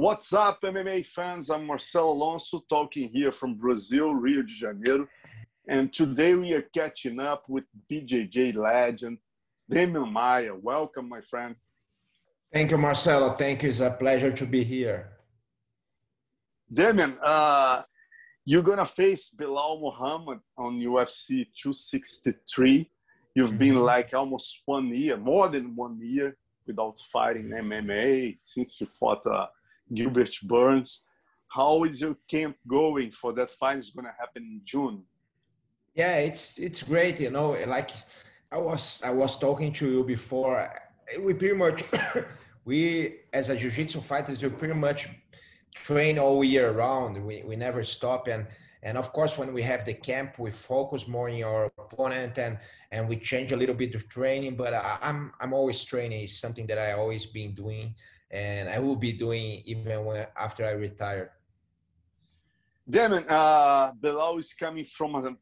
What's up, MMA fans? I'm Marcelo Alonso talking here from Brazil, Rio de Janeiro. And today we are catching up with BJJ legend Demian Maia. Welcome, my friend. Thank you, Marcelo. Thank you. It's a pleasure to be here. Demian, uh, you're going to face Belal Muhammad on UFC 263. You've mm-hmm. been like almost one year, more than one year without fighting MMA since you fought uh, Gilbert Burns. How is your camp going for that fight? Is going to happen in June. Yeah, it's it's great. You know, like I was I was talking to you before. We pretty much we as a jiu-jitsu fighters we pretty much train all year round. We we never stop and and of course when we have the camp we focus more on your opponent and and we change a little bit of training. But I, I'm I'm always training. It's something that I always been doing and I will be doing even when after I retire. Demian, uh, is coming from a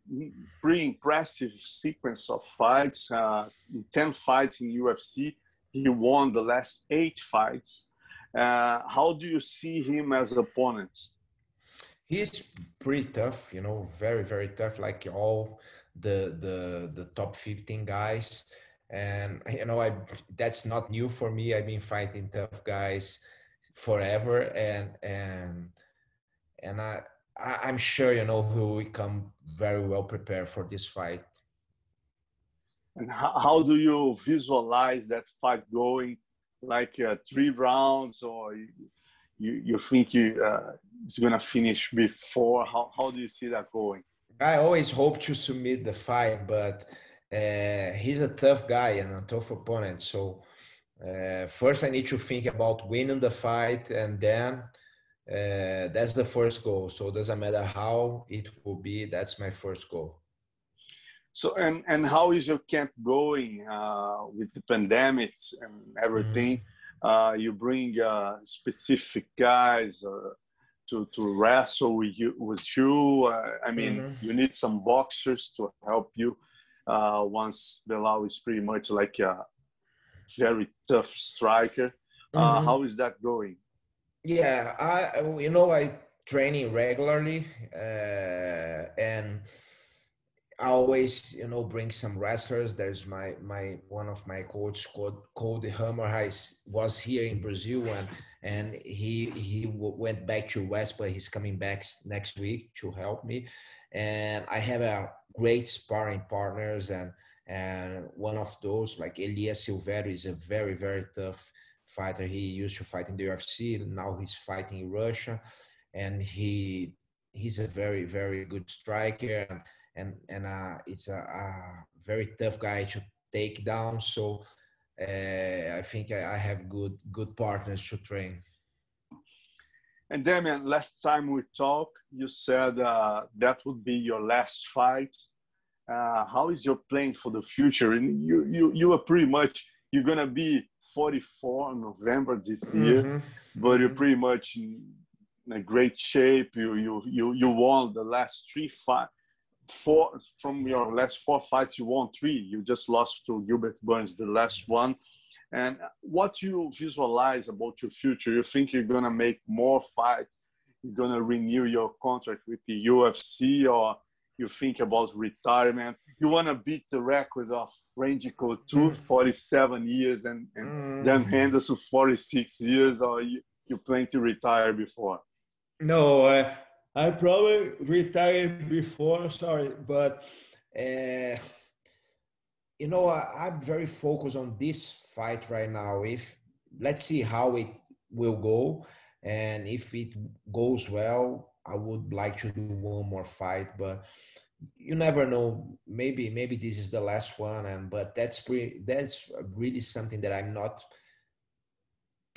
pretty impressive sequence of fights. Uh, 10 fights in UFC. He won the last eight fights. Uh, how do you see him as an opponent? He's pretty tough, you know, very, very tough, like all the the the top 15 guys. And you know, I that's not new for me. I've been fighting tough guys forever and and and I I, am sure you know who will come very well prepared for this fight. And how, how do you visualize that fight going? Like uh, three rounds, or you you, you think you, uh, it's gonna finish before? How how do you see that going? I always hope to submit the fight, but uh, he's a tough guy and a tough opponent. So uh, first, I need to think about winning the fight, and then uh, that's the first goal. So it doesn't matter how it will be. That's my first goal. So and and how is your camp going uh, with the pandemics and everything? Uh, you bring uh, specific guys uh, to to wrestle with you. With you, uh, I mean, mm-hmm. you need some boxers to help you. Uh, once Belal is pretty much like a very tough striker. Mm-hmm. how is that going? Yeah, I you know I training regularly uh, and I always you know bring some wrestlers. There's my my one of my coach called Cody Hammer was here in Brazil and and he he went back to West, but he's coming back next week to help me. And I have a great sparring partners and and one of those like Elias Silvério is a very very tough fighter. He used to fight in the UFC. Now he's fighting in Russia, and he he's a very very good striker and and and uh, it's a, a, very tough guy to take down. So uh, I think I, I, have good good partners to train. And Demian, last time we talked, you said uh, that would be your last fight. Uh, how is your plan for the future? And you you you are pretty much you're gonna be 44 in November this year, mm-hmm. but you're pretty much in a great shape. You you you you won the last three fight four from your last four fights. You won three. You just lost to Gilbert Burns the last one. And what you visualize about your future? You think you're gonna make more fights? You're gonna renew your contract with the UFC, or you think about retirement. You want to beat the record of Randy Couture, mm. 47 years, and, and mm. Dan Henderson, 46 years, or you, you plan to retire before? No, uh, I probably retired before, sorry, but uh, you know, I, I'm very focused on this fight right now. If let's see how it will go, and if it goes well, I would like to do one more fight, but you never know. Maybe maybe this is the last one, and but that's pretty. That's really something that I'm not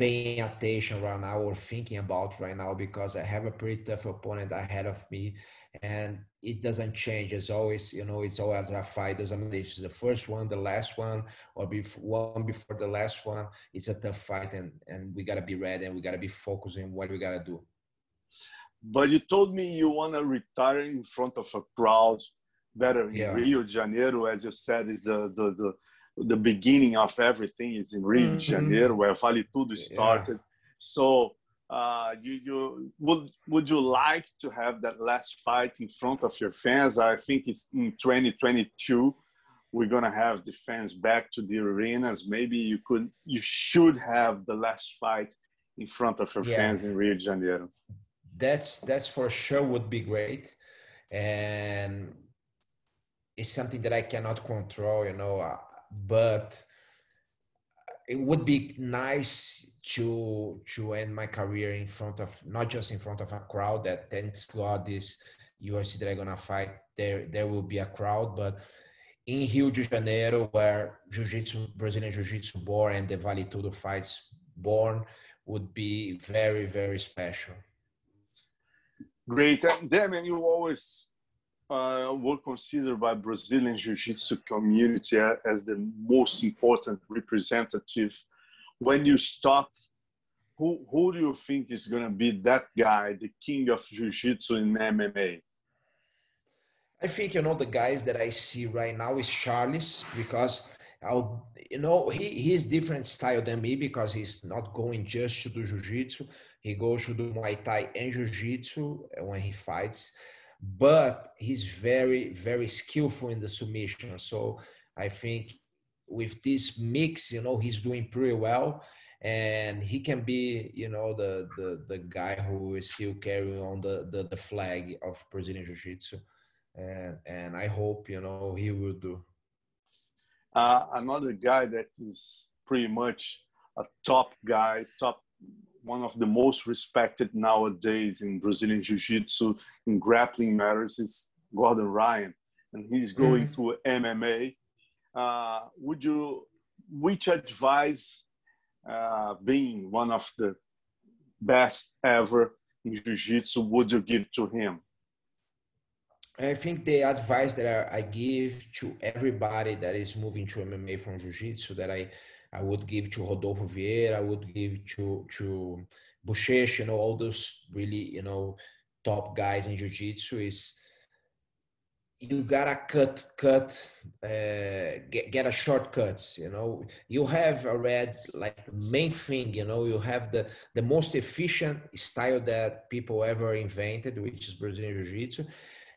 paying attention right now or thinking about right now because I have a pretty tough opponent ahead of me, and it doesn't change. As always you know it's always a fight. Doesn't matter if it's the first one, the last one, or before, one before the last one. It's a tough fight, and and we gotta be ready and we gotta be focused focusing what we gotta do. But you told me you want to retire in front of a crowd better in yeah. Rio de Janeiro, as you said, is the, the, the, the beginning of everything is in Rio mm-hmm. de Janeiro, where Vale Tudo started. Yeah. So uh, you, you would would you like to have that last fight in front of your fans? I think it's in 2022. We're gonna have the fans back to the arenas. Maybe you could, you should have the last fight in front of your yeah. fans in Rio de Janeiro. That's that's for sure would be great, and it's something that I cannot control, you know. But it would be nice to to end my career in front of not just in front of a crowd that thanks God this UFC gonna fight there there will be a crowd but in Rio de Janeiro where Jiu-Jitsu Brazilian Jiu-Jitsu born and the Vale Tudo fights born would be very very special. Great, and Demian, you always uh, were considered by Brazilian Jiu-Jitsu community as the most important representative. When you stop, who, who do you think is going to be that guy, the king of Jiu-Jitsu in MMA? I think you know the guys that I see right now is Charles because I'll, you know he he's different style than me because he's not going just to do jiu-jitsu. He goes to do Muay Thai and jiu-jitsu when he fights but he's very very skillful in the submission. So i think with this mix you know he's doing pretty well and he can be you know the the, the guy who is still carrying on the, the, the flag of brazilian jiu-jitsu. And and i hope you know he will do. Uh, another guy that is pretty much a top guy top one of the most respected nowadays in Brazilian Jiu-Jitsu in grappling matters is Gordon Ryan, and he's going mm. to MMA. Uh, would you, which advice, uh, being one of the best ever in Jiu-Jitsu, would you give to him? I think the advice that I give to everybody that is moving to MMA from Jiu-Jitsu that I I would give to Rodolfo Vieira, I would give to to Buchecha, you know, all those really, you know, top guys in jiu-jitsu is you gotta cut cut uh, get, get a shortcuts you know. You have a red like main thing you know. You have the the most efficient style that people ever invented which is brazilian jiu-jitsu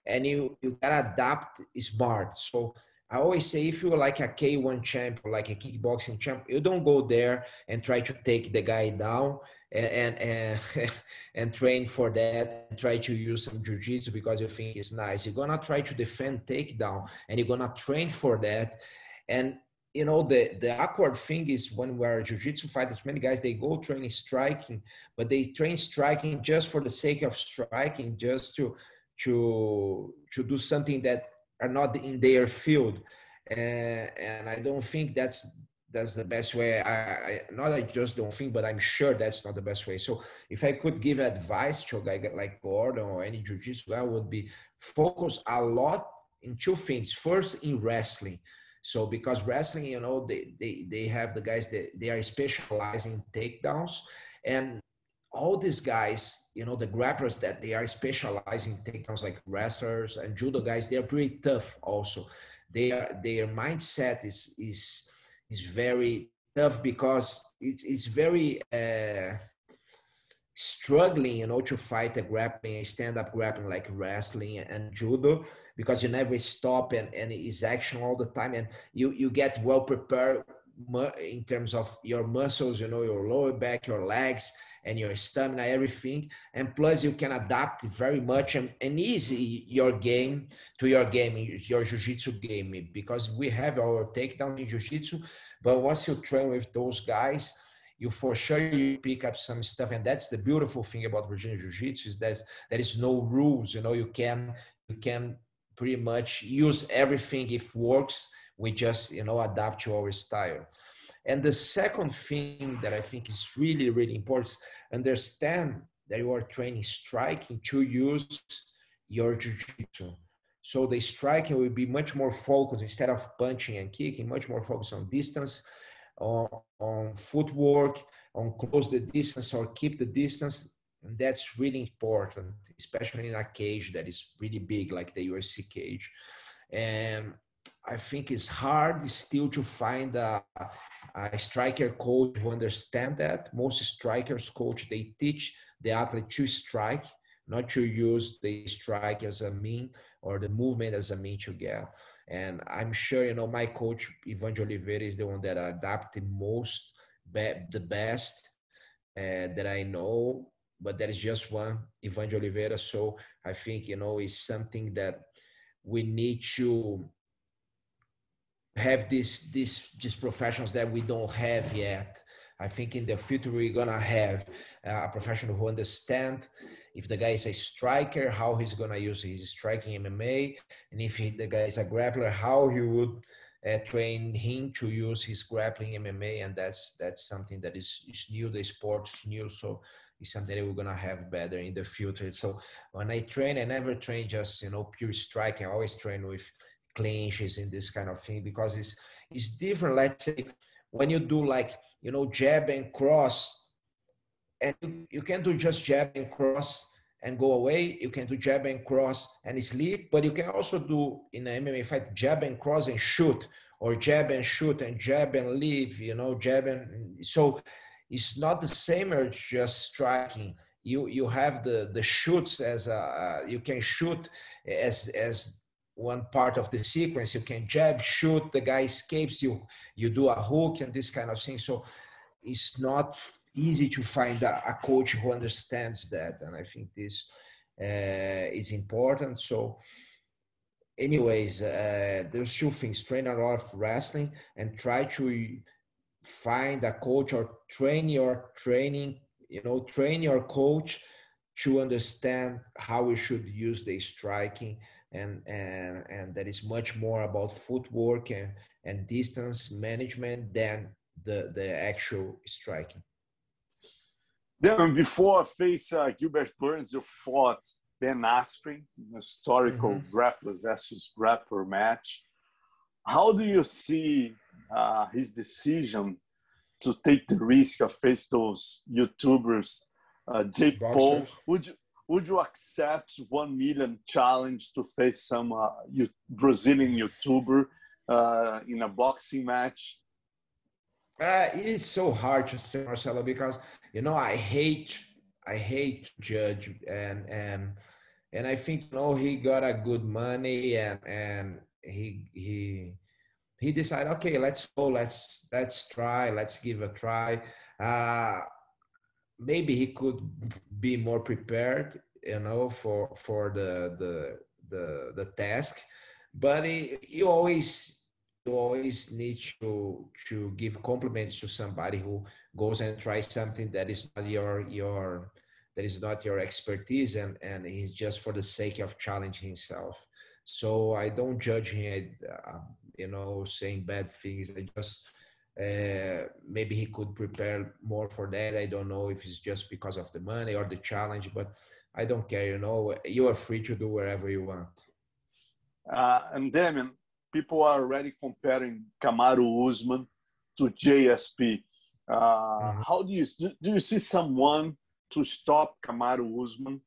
and you you gotta adapt smart. So I always say if you're like a K1 champ or like a kickboxing champ, you don't go there and try to take the guy down and and and, train for that and try to use some jiu-jitsu because you think it's nice. You're gonna try to defend takedown and you're gonna train for that. And you know the the awkward thing is when we're jiu-jitsu fighters, many guys they go training striking, but they train striking just for the sake of striking, just to to to do something that are not in their field, and, and I don't think that's that's the best way. I, I not I just don't think, but I'm sure that's not the best way. So if I could give advice to a guy like Gordon or any jiu-jitsu guy, would be focus a lot in two things. First, in wrestling. So because wrestling, you know, they they they have the guys that they are specializing in takedowns, and all these guys, you know, the grapplers that they are specializing in takedowns like wrestlers and judo guys, they are pretty tough also. They are their mindset is is is very tough because it, it's very uh, struggling, you know, to fight a grappling, a stand-up grappling like wrestling and judo because you never stop and, and it's action all the time and you, you get well prepared in terms of your muscles, you know, your lower back, your legs, and your stamina, everything. And plus, you can adapt very much and, and easy your game to your game, your jiu-jitsu game, because we have our takedown in jiu-jitsu. But once you train with those guys, you for sure you pick up some stuff. And that's the beautiful thing about Brazilian Jiu-Jitsu is that there is no rules. You know, you can you can pretty much use everything if works. We just you know adapt to our style. And the second thing that I think is really, really important, understand that you are training striking to use your jiu-jitsu. So the striking will be much more focused instead of punching and kicking, much more focused on distance, on, on footwork, on close the distance or keep the distance. And that's really important, especially in a cage that is really big like the UFC cage. And I think it's hard still to find a, a striker coach who understand that. Most strikers coach they teach the athlete to strike, not to use the strike as a mean or the movement as a mean to get. And I'm sure you know my coach Ivan Oliveira is the one that adapted most, be, the best uh, that I know. But there is just one Ivan Oliveira, so I think you know is something that we need to have these these these professionals that we don't have yet. I think in the future we're gonna have a professional who understand if the guy is a striker, how he's gonna use his striking MMA, and if he, the guy is a grappler, how he would uh, train him to use his grappling MMA, and that's that's something that is, is new. The sport's new, so it's something that we're gonna have better in the future. So when I train, I never train just you know pure striking. I always train with clinches and this kind of thing because it's it's different. Let's say when you do like you know jab and cross, and you, you can do just jab and cross and go away. You can do jab and cross and sleep, but you can also do in an MMA fight jab and cross and shoot, or jab and shoot and jab and leave. You know, jab and so it's not the same as just striking. You you have the the shoots as a uh, you can shoot as as one part of the sequence you can jab shoot the guy escapes you you do a hook and this kind of thing. So it's not easy to find a, a coach who understands that. And i think this uh, is important. So anyways uh, there's two things train a lot of wrestling and try to find a coach or train your training you know train your coach to understand how we should use the striking and and and that is much more about footwork and, and distance management than the the actual striking. Then before I face uh, Gilbert Burns, you fought Ben Askren, historical mm-hmm. grappler versus grappler match. How do you see uh, his decision to take the risk of face those YouTubers, uh, Jake Boxers. Paul? Would you would you accept one million challenge to face some uh, Brazilian YouTuber uh, in a boxing match? Uh, it's so hard to say, Marcelo, because you know I hate I hate judge and and and I think you know he got a good money and and he he he decided okay let's go let's let's try let's give a try. Uh, maybe he could be more prepared you know for for the the the, the task but he, you always you always need to to give compliments to somebody who goes and tries something that is not your your that is not your expertise and and he's just for the sake of challenging himself. So i don't judge him uh, you know saying bad things. I just uh, maybe he could prepare more for that. I don't know if it's just because of the money or the challenge, but I don't care. You know, you are free to do wherever you want. Uh, and Demian, people are already comparing Kamaru Usman to GSP. Uh, mm-hmm. How do you do? You see someone to stop Kamaru Usman,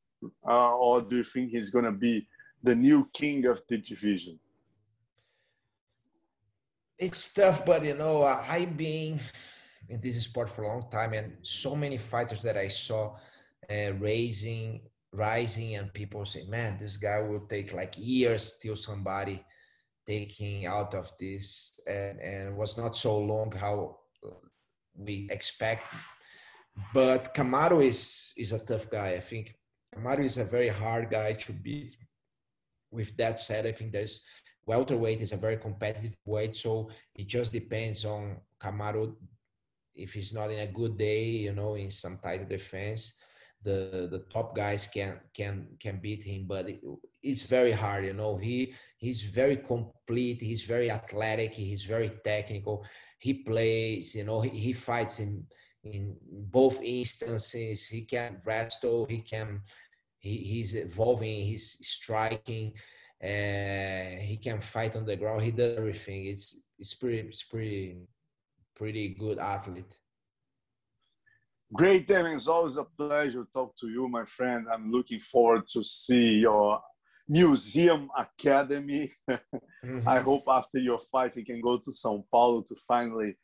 uh, or do you think he's going to be the new king of the division? It's tough, but you know, I've been in this sport for a long time, and so many fighters that I saw uh, raising, rising, and people say, "Man, this guy will take like years till somebody taking out of this," and and was not so long how we expect. But Kamaru is is a tough guy. I think Kamaru is a very hard guy to beat. With that said, I think there's welterweight is a very competitive weight, so it just depends on Kamaru. If he's not in a good day, you know, in some tight defense, the the top guys can can can beat him, but it, it's very hard. You know, he he's very complete. He's very athletic. He's very technical. He plays. You know, he, he fights in in both instances. He can wrestle. He can. He, he's evolving. He's striking uh, he can fight on the ground. He does everything. It's it's pretty it's pretty pretty good athlete. Great, Devin. It's always a pleasure to talk to you, my friend. I'm looking forward to see your museum academy. mm-hmm. I hope after your fight you can go to Sao Paulo to finally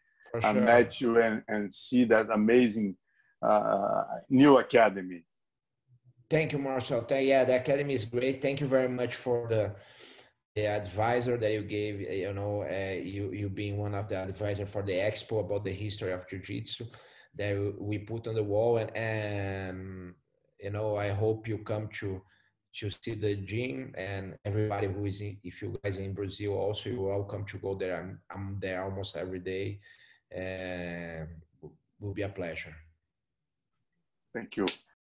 uh, sure. meet you and, and see that amazing uh, new academy. Thank you, Marcel. Yeah, the academy is great. Thank you very much for the the advisor that you gave. You know, uh, you you being one of the advisor for the expo about the history of jiu-jitsu that we put on the wall, and and you know, I hope you come to to see the gym and everybody who is in, if you guys in Brazil also you're welcome to go there. I'm I'm there almost every day. and will be a pleasure. Thank you.